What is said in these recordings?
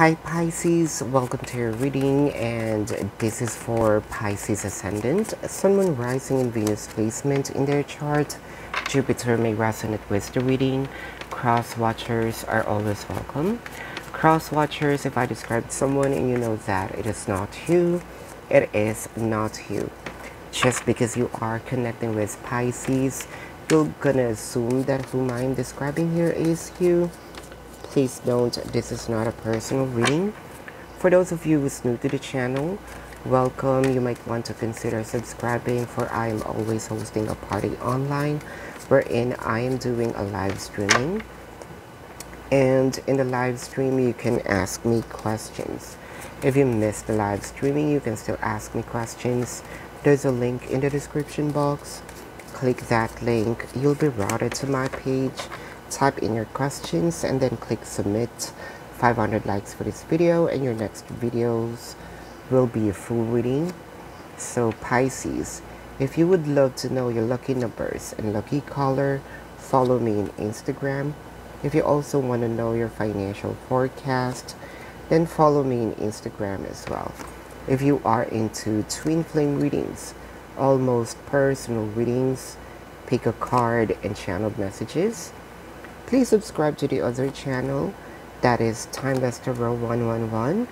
Hi Pisces, welcome to your reading and this is for Pisces Ascendant, Sun, Moon, Rising and Venus placement in their chart. Jupiter may resonate with the reading. Cross watchers are always welcome. Cross watchers, if I describe someone and you know that it is not you, it is not you. Just because you are connecting with Pisces, you're gonna assume that whom I'm describing here is you Please note this is not a personal reading. For those of you who's new to the channel, welcome. You might want to consider subscribing for I am always hosting a party online wherein I am doing a live streaming. And in the live stream, you can ask me questions. If you missed the live streaming, you can still ask me questions. There's a link in the description box. Click that link. You'll be routed to my page type in your questions and then click submit. 500 likes for this video and your next videos will be a full reading. So Pisces if you would love to know your lucky numbers and lucky color follow me on Instagram. If you also want to know your financial forecast then follow me on Instagram as well. If you are into twin flame readings almost personal readings pick a card and channel messages Please subscribe to the other channel that is Timeless Tarot 111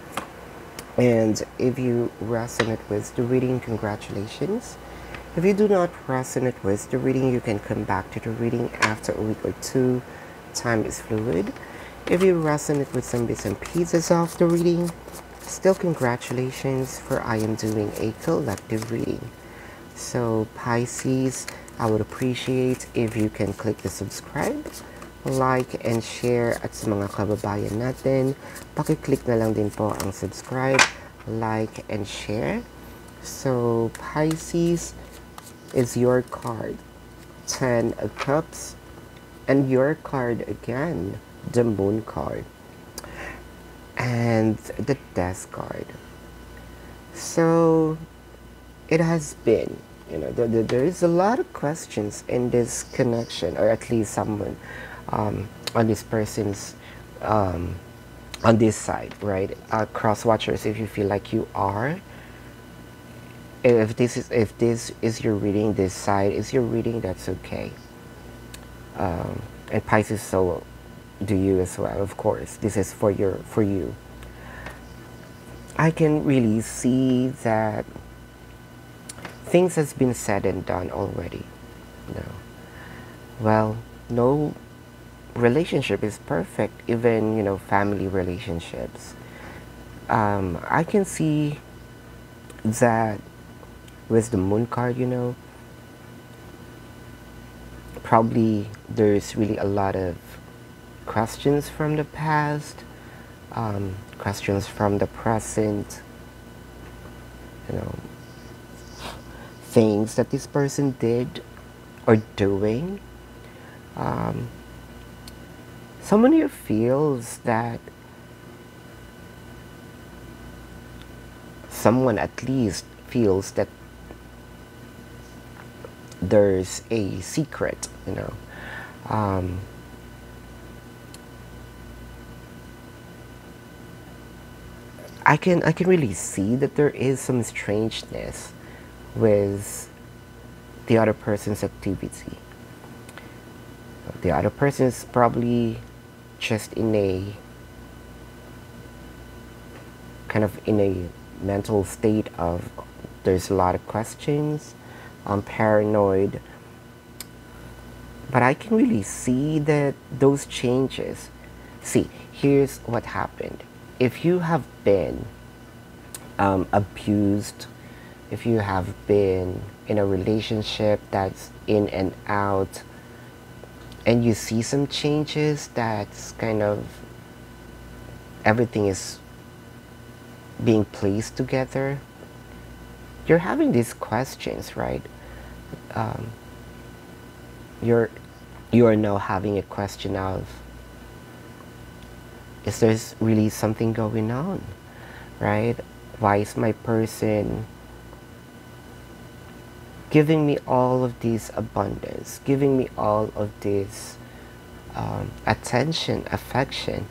and if you resonate with the reading congratulations. If you do not resonate with the reading you can come back to the reading after a week or two. Time is fluid. If you resonate with some bits and pieces of the reading still congratulations for I am doing a collective reading. So Pisces I would appreciate if you can click the subscribe like and share at sa mga kababayan natin, pakiclick na lang din po ang subscribe, like, and share. So, Pisces is your card. Ten of Cups. And your card again, the Moon card. And the Death card. So, it has been, you know, there, there is a lot of questions in this connection, or at least someone um, on this person's um, on this side, right? Uh, cross watchers, if you feel like you are, if this is if this is your reading, this side is your reading, that's okay. Um, and Pisces, so do you as well, of course. This is for your for you. I can really see that things has been said and done already. No. Well, no relationship is perfect, even, you know, family relationships. Um, I can see that with the moon card, you know, probably there's really a lot of questions from the past, um, questions from the present, you know, things that this person did or doing. Um, someone here feels that someone at least feels that there's a secret, you know. Um, I can I can really see that there is some strangeness with the other person's activity. The other person is probably just in a kind of in a mental state of there's a lot of questions I'm paranoid. But I can really see that those changes. See here's what happened. If you have been um, abused if you have been in a relationship that's in and out and you see some changes that's kind of everything is being placed together. You're having these questions right? Um, you're you are now having a question of is there really something going on right? Why is my person giving me all of this abundance, giving me all of this um, attention, affection.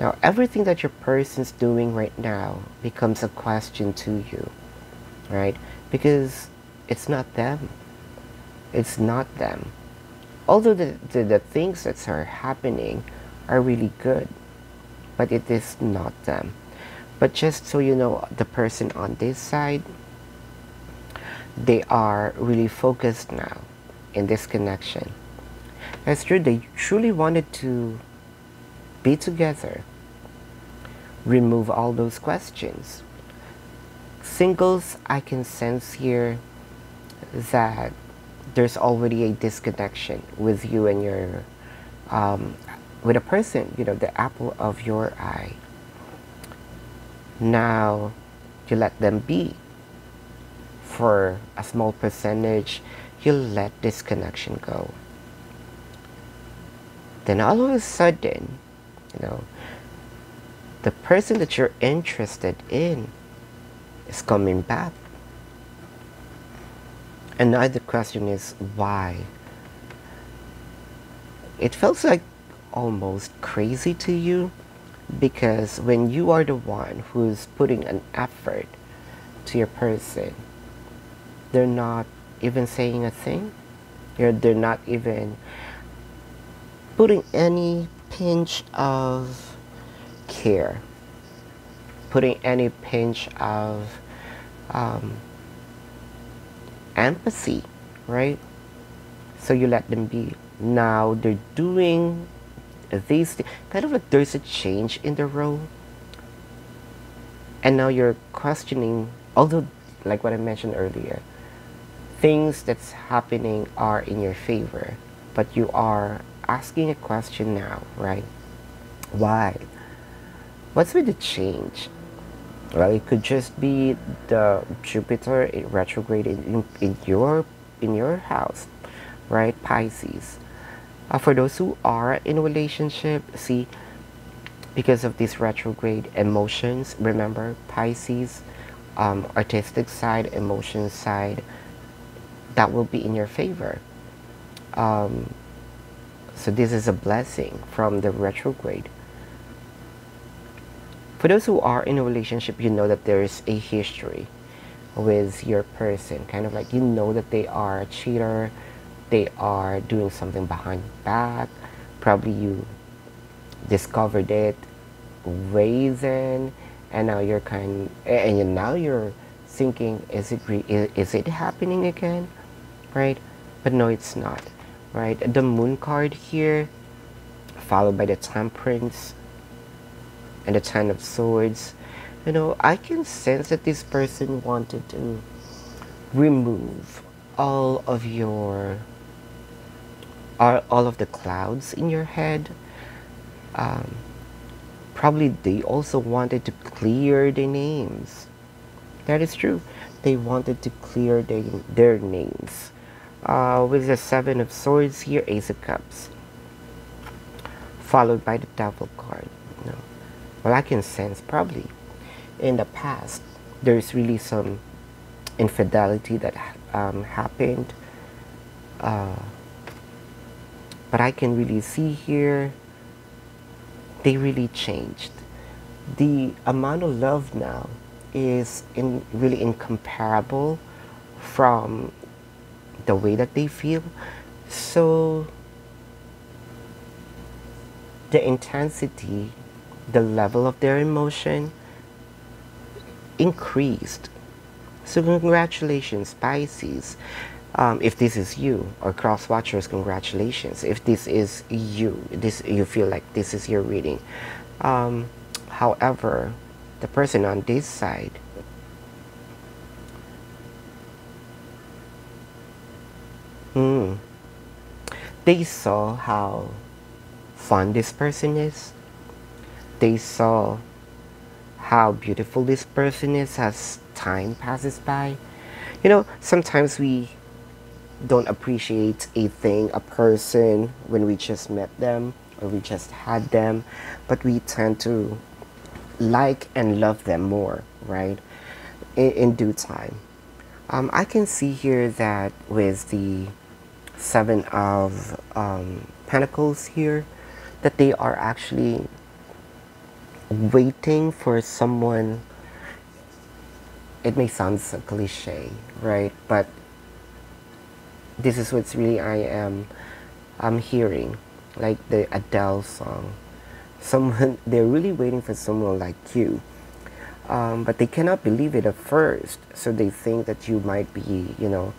Now, everything that your person's doing right now becomes a question to you, right? Because it's not them. It's not them. Although the, the, the things that are happening are really good, but it is not them. But just so you know, the person on this side, they are really focused now in this connection. That's true, they truly wanted to be together. Remove all those questions. Singles, I can sense here that there's already a disconnection with you and your, um, with a person, you know, the apple of your eye. Now, you let them be. For a small percentage, you let this connection go. Then all of a sudden, you know, the person that you're interested in is coming back. And now the question is why? It feels like almost crazy to you because when you are the one who's putting an effort to your person, they're not even saying a thing. You're, they're not even putting any pinch of care, putting any pinch of um, empathy, right? So you let them be. Now they're doing these kind of like there's a change in the role. And now you're questioning, although, like what I mentioned earlier, things that's happening are in your favor, but you are asking a question now, right? Why? What's with the change? Well, it could just be the Jupiter in retrograde in, in your in your house, right? Pisces. Uh, for those who are in a relationship, see, because of these retrograde emotions, remember Pisces, um, artistic side, emotion side, that will be in your favor. Um, so this is a blessing from the retrograde. For those who are in a relationship, you know that there is a history with your person. Kind of like you know that they are a cheater, they are doing something behind your back. Probably you discovered it way then, and now you're kind, and now you're thinking, is it is, is it happening again, right? But no, it's not, right? The Moon card here, followed by the Temperance and the Ten of Swords. You know, I can sense that this person wanted to remove all of your all, all of the clouds in your head um, probably they also wanted to clear their names that is true they wanted to clear their, their names uh, with the seven of swords here ace of cups followed by the devil card you know. well i can sense probably in the past there's really some infidelity that um, happened uh, but I can really see here they really changed. The amount of love now is in really incomparable from the way that they feel. So the intensity, the level of their emotion increased. So congratulations, Pisces. Um, if this is you or cross watchers congratulations if this is you this you feel like this is your reading um, however the person on this side hmm, they saw how fun this person is they saw how beautiful this person is as time passes by you know sometimes we don't appreciate a thing, a person, when we just met them or we just had them, but we tend to like and love them more, right? In, in due time. Um, I can see here that with the Seven of um, Pentacles here, that they are actually waiting for someone it may sound so cliche right? But this is what's really i am i'm hearing like the adele song. Someone they're really waiting for someone like you. Um, but they cannot believe it at first. So they think that you might be you know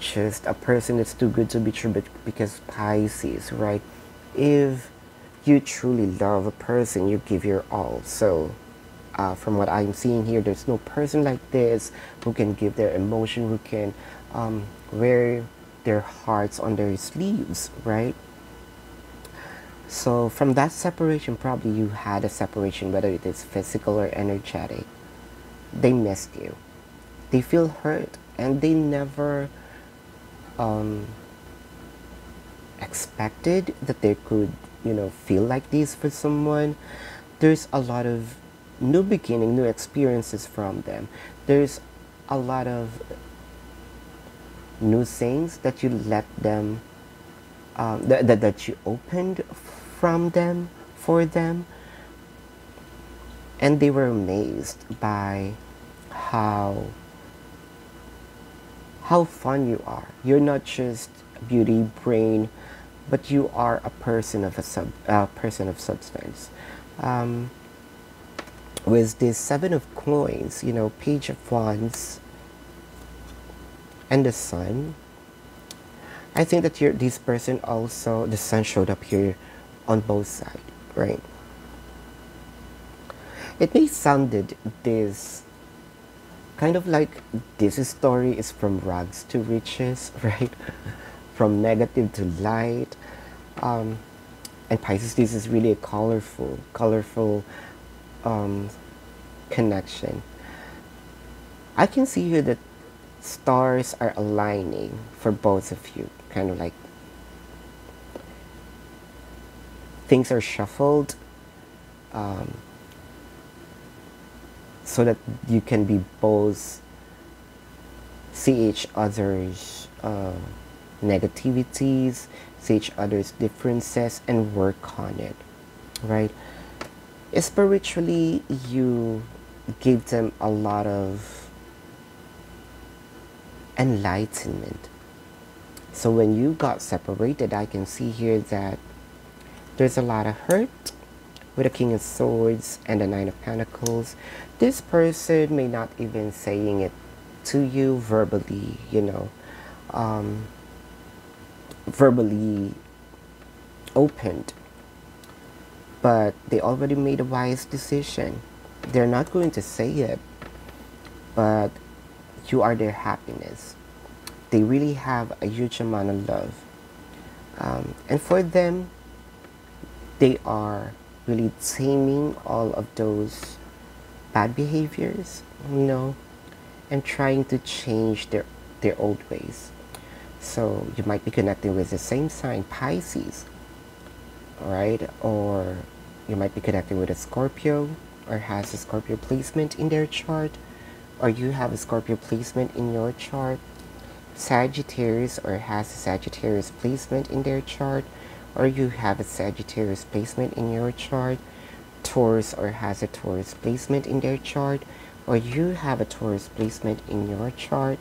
just a person that's too good to be true but because pisces right if you truly love a person you give your all so uh, from what i'm seeing here there's no person like this who can give their emotion who can um, wear their hearts on their sleeves right so from that separation, probably you had a separation, whether it is physical or energetic. They missed you. They feel hurt and they never um, expected that they could, you know, feel like this for someone. There's a lot of new beginning, new experiences from them. There's a lot of new things that you let them, um, that, that you opened from them, for them. And they were amazed by how how fun you are. You're not just beauty brain, but you are a person of a sub uh, person of substance. Um, with this seven of coins, you know, page of wands, and the sun. I think that you're this person also the sun showed up here on both sides, right? It may sounded this kind of like this story is from rags to riches, right? from negative to light. Um, and Pisces, this is really a colorful, colorful um, connection. I can see here that stars are aligning for both of you, kind of like things are shuffled um, so that you can be both see each other's uh, negativities, see each other's differences, and work on it, right? Spiritually, you give them a lot of enlightenment. So when you got separated, I can see here that there's a lot of hurt with a King of Swords and a Nine of Pentacles. This person may not even saying it to you verbally, you know, um, verbally opened. But they already made a wise decision. They're not going to say it, but you are their happiness. They really have a huge amount of love. Um, and for them, they are really taming all of those bad behaviors, you know, and trying to change their, their old ways. So you might be connecting with the same sign, Pisces, right? Or you might be connecting with a Scorpio or has a Scorpio placement in their chart, or you have a Scorpio placement in your chart, Sagittarius or has a Sagittarius placement in their chart, or you have a Sagittarius placement in your chart, Taurus or has a Taurus placement in their chart, or you have a Taurus placement in your chart,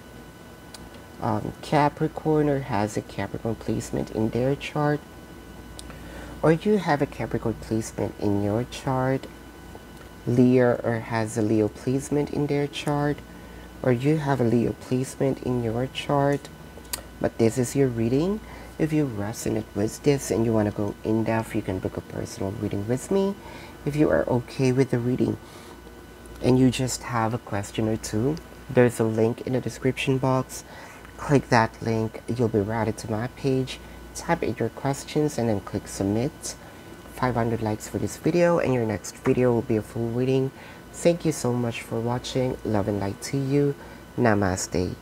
um, Capricorn or has a Capricorn placement in their chart, or you have a Capricorn placement in your chart, Leo or has a Leo placement in their chart, or you have a Leo placement in your chart, but this is your reading if you resonate with this and you want to go in depth, you can book a personal reading with me. If you are okay with the reading and you just have a question or two, there's a link in the description box. Click that link, you'll be routed to my page. Type in your questions and then click submit. 500 likes for this video and your next video will be a full reading. Thank you so much for watching. Love and light to you. Namaste.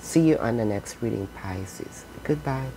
See you on the next reading, Pisces. Goodbye.